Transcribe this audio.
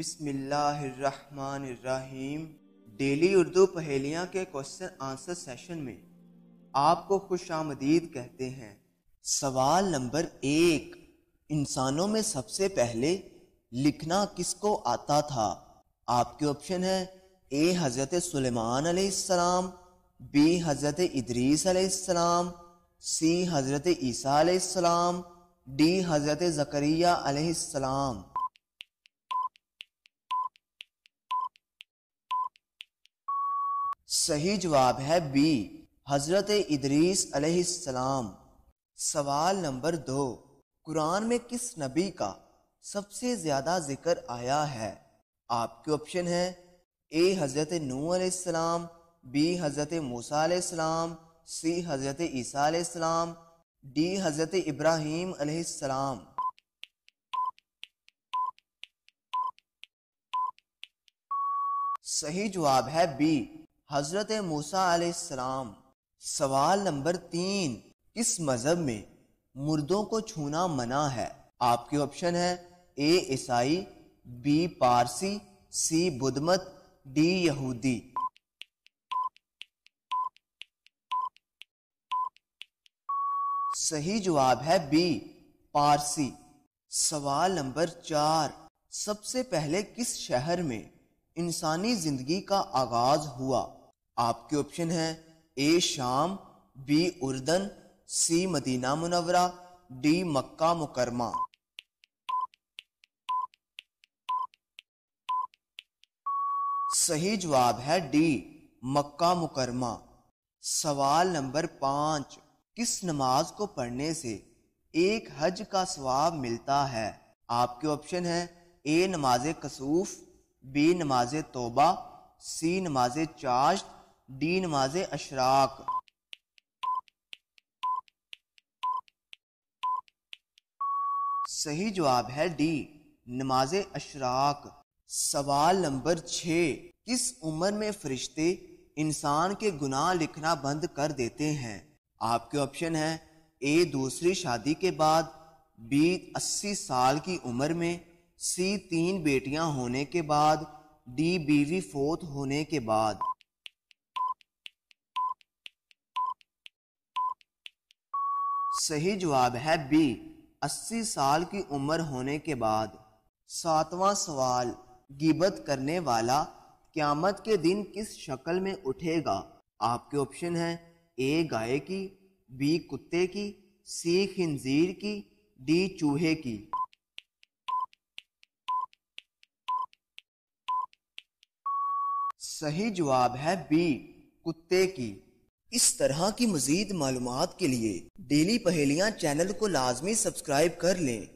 बिस्मिल्लाहिर्रहमानिर्रहीम। डेली उर्दू पहेलियाँ के क्वेश्चन आंसर सेशन में आपको खुश आमदीद कहते हैं। सवाल नंबर एक, इंसानों में सबसे पहले लिखना किसको आता था? आपके ऑप्शन है ए, हज़रत सुलेमान अलैहिस्सलाम बी, हज़रत इदरीस अलैहिस्सलाम सी, हज़रत ईसा अलैहिस्सलाम डी, हज़रत ज़करिया अलैहिस्सलाम सही जवाब है बी हज़रत इदरीस अलैहिस्सलाम सवाल नंबर दो, कुरान में किस नबी का सबसे ज़्यादा ज़िक्र आया है? आपके ऑप्शन है ए हज़रत नू अलैहिस्सलाम बी हज़रत मूसा अलैहिस्सलाम सी हज़रत ईसा अलैहिस्सलाम डी हज़रत इब्राहिम अलैहिस्सलाम सही जवाब है बी हज़रत मूसा अलैहिस्सलाम, सवाल नंबर तीन किस मज़हब में मुर्दों को छूना मना है। आपके ऑप्शन है ए ईसाई बी पारसी सी बुद्धमत डी यहूदी। सही जवाब है बी पारसी। सवाल नंबर चार, सबसे पहले किस शहर में इंसानी ज़िंदगी का आगाज़ हुआ? आपके ऑप्शन है ए शाम बी उर्दन सी मदीना मुनवरा डी मक्का मुकरमा सही जवाब है डी मक्का मुकरमा। सवाल नंबर पाँच, किस नमाज़ को पढ़ने से एक हज का स्वाब मिलता है? आपके ऑप्शन है ए नमाज़ कसूफ बी नमाज़ तोबा सी नमाज़ चाश डी नमाज़ अशराक। सही जवाब है डी, नमाज़ अशराक। सवाल नंबर छ, किस उम्र में फरिश्ते इंसान के गुनाह लिखना बंद कर देते हैं? आपके ऑप्शन है ए, दूसरी शादी के बाद, बी, अस्सी साल की उम्र में, सी, तीन बेटियाँ होने के बाद, डी, बीवी फोत होने के बाद। सही जवाब है बी। अस्सी साल की उम्र होने के बाद सातवां सवाल, गिबत करने वाला क्यामत के दिन किस शक्ल में उठेगा? आपके ऑप्शन है ए, गाय की, बी, कुत्ते की, सी, खिंजीर की, डी, चूहे की। सही जवाब है बी, कुत्ते की। इस तरह की मजीद मालूम के लिए डेली पहेलियाँ चैनल को लाजमी सब्सक्राइब कर लें।